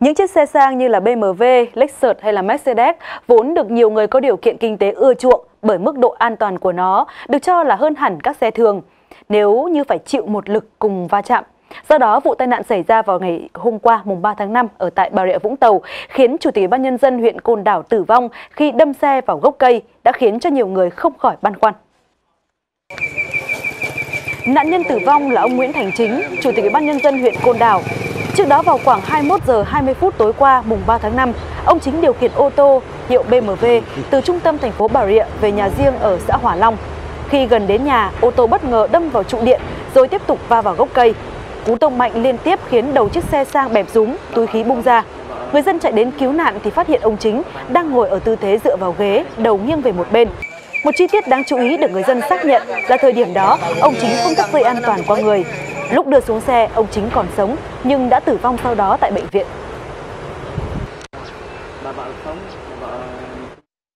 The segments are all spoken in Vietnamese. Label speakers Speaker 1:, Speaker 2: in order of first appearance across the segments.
Speaker 1: Những chiếc xe sang như là BMW, Lexus hay là Mercedes vốn được nhiều người có điều kiện kinh tế ưa chuộng bởi mức độ an toàn của nó được cho là hơn hẳn các xe thường nếu như phải chịu một lực cùng va chạm. Do đó, vụ tai nạn xảy ra vào ngày hôm qua mùng 3 tháng 5 ở tại Bà Rịa Vũng Tàu khiến Chủ tịch ban nhân dân huyện Côn Đảo tử vong khi đâm xe vào gốc cây đã khiến cho nhiều người không khỏi băn khoăn. Nạn nhân tử vong là ông Nguyễn Thành Chính, Chủ tịch Ủy ban nhân dân huyện Côn Đảo. Trước đó vào khoảng 21 giờ 20 phút tối qua mùng 3 tháng 5, ông Chính điều khiển ô tô hiệu BMW từ trung tâm thành phố Bà Rịa về nhà riêng ở xã Hòa Long. Khi gần đến nhà, ô tô bất ngờ đâm vào trụ điện rồi tiếp tục va vào gốc cây. Cú tông mạnh liên tiếp khiến đầu chiếc xe sang bẹp rúm, túi khí bung ra. Người dân chạy đến cứu nạn thì phát hiện ông Chính đang ngồi ở tư thế dựa vào ghế, đầu nghiêng về một bên. Một chi tiết đáng chú ý được người dân xác nhận là thời điểm đó ông Chính không thắt dây an toàn qua người. Lúc đưa xuống xe, ông Chính còn sống nhưng đã tử vong sau đó tại bệnh viện.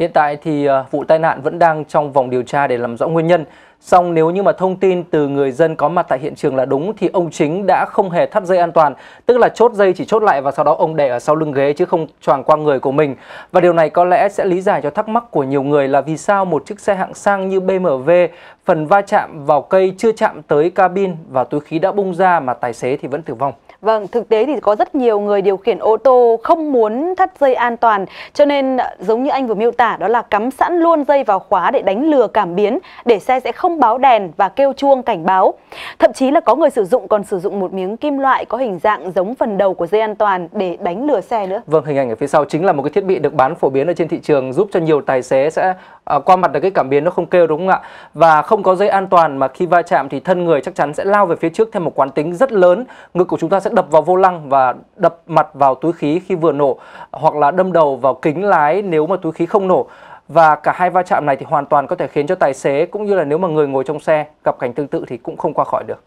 Speaker 2: Hiện tại thì ờ, vụ tai nạn vẫn đang trong vòng điều tra để làm rõ nguyên nhân. Song nếu như mà thông tin từ người dân có mặt tại hiện trường là đúng thì ông chính đã không hề thắt dây an toàn, tức là chốt dây chỉ chốt lại và sau đó ông để ở sau lưng ghế chứ không choàng qua người của mình. Và điều này có lẽ sẽ lý giải cho thắc mắc của nhiều người là vì sao một chiếc xe hạng sang như BMW phần va chạm vào cây chưa chạm tới cabin và túi khí đã bung ra mà tài xế thì vẫn tử vong.
Speaker 1: Vâng, thực tế thì có rất nhiều người điều khiển ô tô không muốn thắt dây an toàn cho nên giống như anh vừa miêu tả đó là cắm sẵn luôn dây vào khóa để đánh lừa cảm biến để xe sẽ không báo đèn và kêu chuông cảnh báo. Thậm chí là có người sử dụng còn sử dụng một miếng kim loại có hình dạng giống phần đầu của dây an toàn để đánh lừa xe nữa.
Speaker 2: Vâng, hình ảnh ở phía sau chính là một cái thiết bị được bán phổ biến ở trên thị trường giúp cho nhiều tài xế sẽ à, qua mặt được cái cảm biến nó không kêu đúng không ạ? Và không có dây an toàn mà khi va chạm thì thân người chắc chắn sẽ lao về phía trước theo một quán tính rất lớn. Ngực của chúng ta sẽ đập vào vô lăng và đập mặt vào túi khí khi vừa nổ hoặc là đâm đầu vào kính lái nếu mà túi khí không nổ và cả hai va chạm này thì hoàn toàn có thể khiến cho tài xế cũng như là nếu mà người ngồi trong xe gặp cảnh tương tự thì cũng không qua khỏi được.